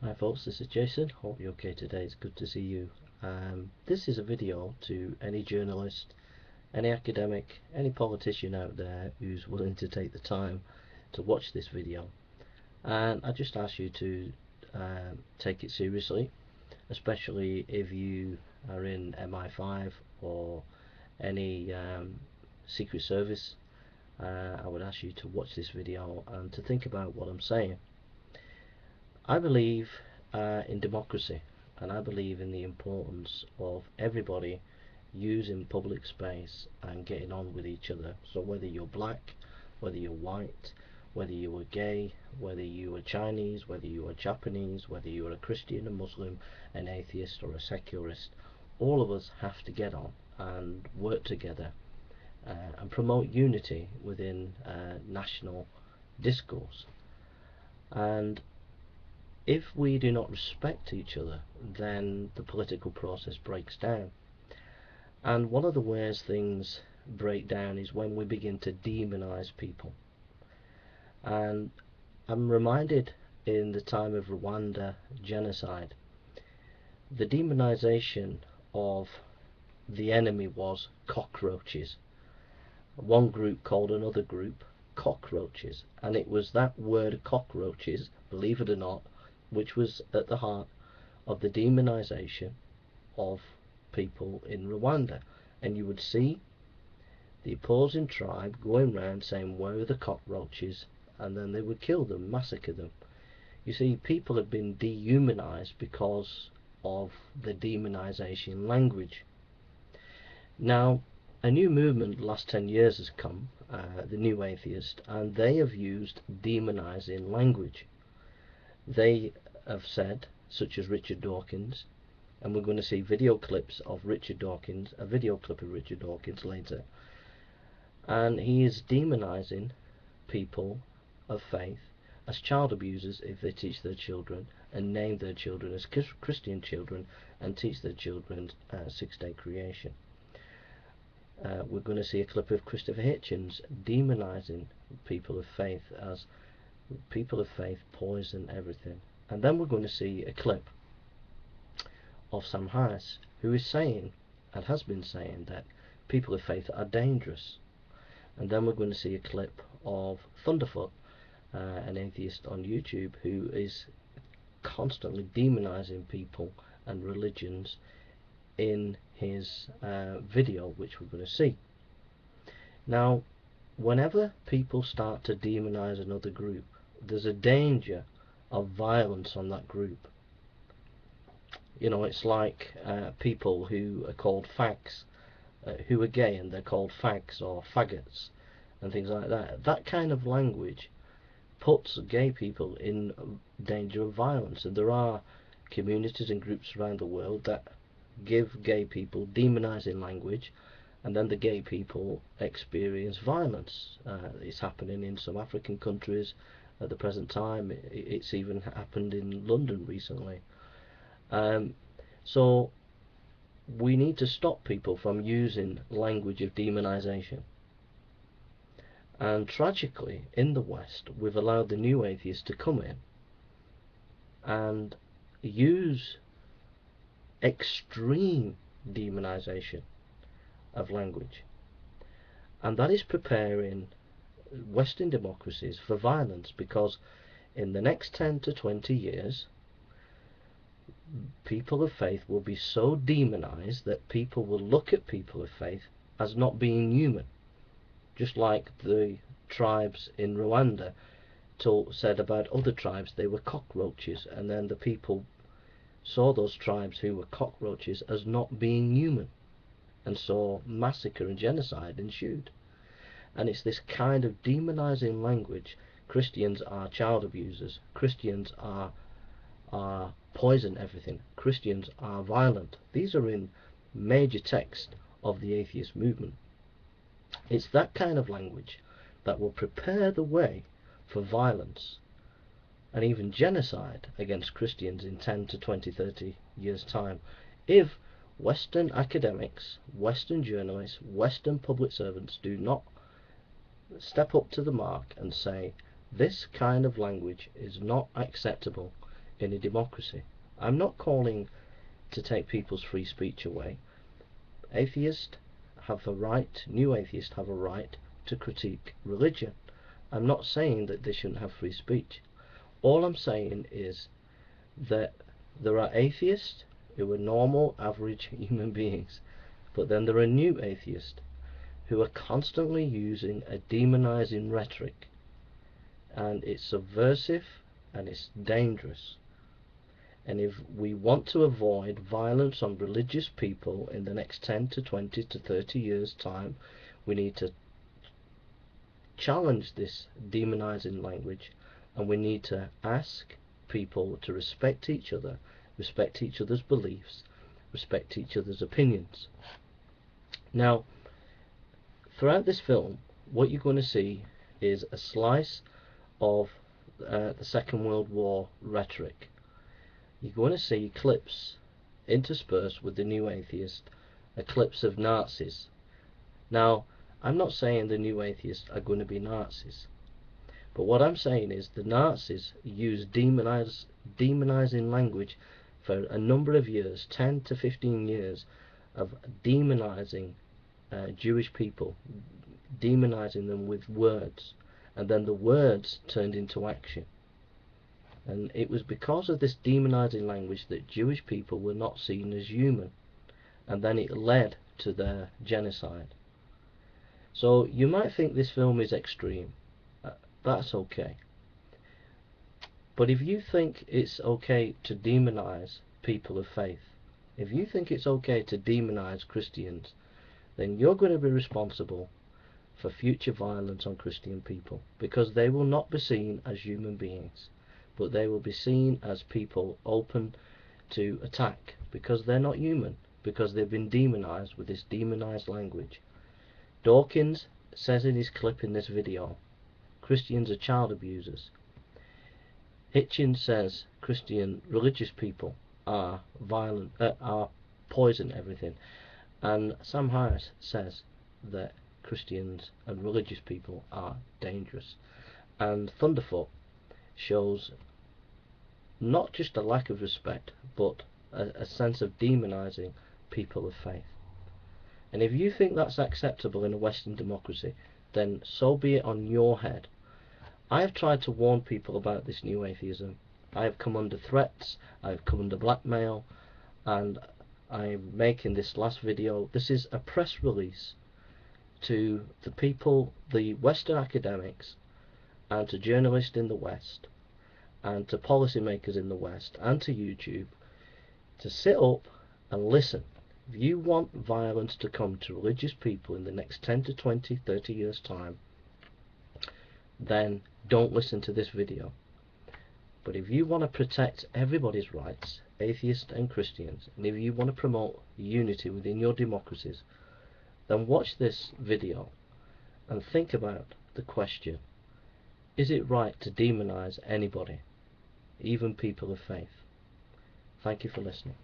Hi folks, this is Jason. Hope you're okay today. It's good to see you. Um, this is a video to any journalist, any academic, any politician out there who's willing to take the time to watch this video. And I just ask you to uh, take it seriously, especially if you are in MI5 or any um, Secret Service. Uh, I would ask you to watch this video and to think about what I'm saying. I believe uh, in democracy and I believe in the importance of everybody using public space and getting on with each other. So whether you're black, whether you're white, whether you were gay, whether you were Chinese, whether you were Japanese, whether you were a Christian, a Muslim, an atheist or a secularist, all of us have to get on and work together uh, and promote unity within uh, national discourse. And if we do not respect each other, then the political process breaks down. And one of the ways things break down is when we begin to demonize people. And I'm reminded in the time of Rwanda genocide, the demonization of the enemy was cockroaches. One group called another group cockroaches, and it was that word cockroaches, believe it or not, which was at the heart of the demonization of people in Rwanda. And you would see the opposing tribe going round saying, Where are the cockroaches? And then they would kill them, massacre them. You see, people have been dehumanized because of the demonization language. Now, a new movement the last 10 years has come, uh, the New Atheist, and they have used demonizing language they have said, such as Richard Dawkins, and we're going to see video clips of Richard Dawkins, a video clip of Richard Dawkins later, and he is demonizing people of faith as child abusers if they teach their children and name their children as Christian children and teach their children uh, six-day creation. Uh, we're going to see a clip of Christopher Hitchens demonizing people of faith as people of faith poison everything. And then we're going to see a clip of Sam Harris, who is saying, and has been saying, that people of faith are dangerous. And then we're going to see a clip of Thunderfoot, uh, an atheist on YouTube, who is constantly demonizing people and religions in his uh, video, which we're going to see. Now, whenever people start to demonize another group, there's a danger of violence on that group. You know, it's like uh, people who are called fags, uh, who are gay and they're called fags or faggots and things like that. That kind of language puts gay people in danger of violence, and there are communities and groups around the world that give gay people demonizing language and then the gay people experience violence. Uh, it's happening in some African countries at the present time. It's even happened in London recently. Um, so we need to stop people from using language of demonization. And tragically, in the West, we've allowed the new atheists to come in and use extreme demonization of language. And that is preparing Western democracies for violence because in the next 10 to 20 years, people of faith will be so demonized that people will look at people of faith as not being human. Just like the tribes in Rwanda told, said about other tribes they were cockroaches, and then the people saw those tribes who were cockroaches as not being human, and saw massacre and genocide ensued and it's this kind of demonizing language. Christians are child abusers. Christians are are poison everything. Christians are violent. These are in major text of the atheist movement. It's that kind of language that will prepare the way for violence and even genocide against Christians in 10 to 20, 30 years' time if Western academics, Western journalists, Western public servants do not step up to the mark and say this kind of language is not acceptable in a democracy. I'm not calling to take people's free speech away. Atheists have a right, new atheists have a right to critique religion. I'm not saying that they shouldn't have free speech. All I'm saying is that there are atheists who are normal, average human beings, but then there are new atheists who are constantly using a demonizing rhetoric, and it's subversive and it's dangerous. And if we want to avoid violence on religious people in the next 10 to 20 to 30 years' time, we need to challenge this demonizing language and we need to ask people to respect each other, respect each other's beliefs, respect each other's opinions. Now, throughout this film, what you're going to see is a slice of uh, the Second World War rhetoric you're going to see clips interspersed with the new atheist, a clips of Nazis. Now, I'm not saying the new atheists are going to be Nazis, but what I'm saying is the Nazis used demonizing language for a number of years, 10 to 15 years, of demonizing Jewish people, demonizing them with words, and then the words turned into action. And it was because of this demonizing language that Jewish people were not seen as human. And then it led to their genocide. So you might think this film is extreme. Uh, that's okay. But if you think it's okay to demonize people of faith, if you think it's okay to demonize Christians, then you're going to be responsible for future violence on Christian people because they will not be seen as human beings but they will be seen as people open to attack because they're not human, because they've been demonized with this demonized language. Dawkins says in his clip in this video, Christians are child abusers. Hitchens says Christian religious people are violent, uh, are poison everything, and Sam Harris says that Christians and religious people are dangerous. And Thunderfoot shows not just a lack of respect, but a, a sense of demonizing people of faith. And if you think that's acceptable in a Western democracy, then so be it on your head. I have tried to warn people about this new atheism. I have come under threats, I have come under blackmail, and I'm making this last video. This is a press release to the people, the Western academics, and to journalists in the West, and to policymakers in the West and to YouTube to sit up and listen. If you want violence to come to religious people in the next 10 to 20, 30 years time, then don't listen to this video. But if you want to protect everybody's rights, atheists and Christians, and if you want to promote unity within your democracies, then watch this video and think about the question, is it right to demonize anybody? even people of faith. Thank you for listening.